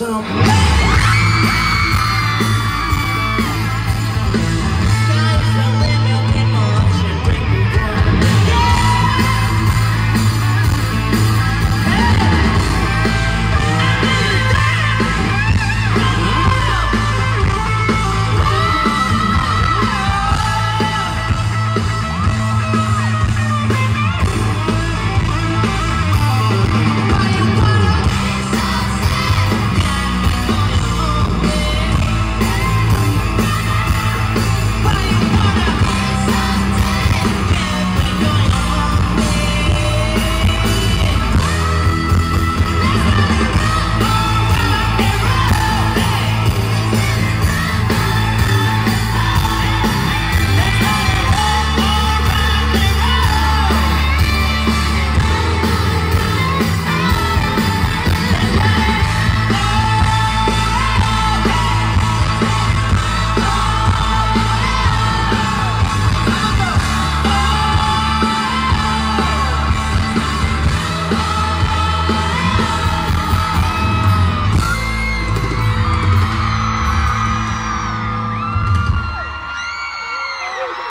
first time.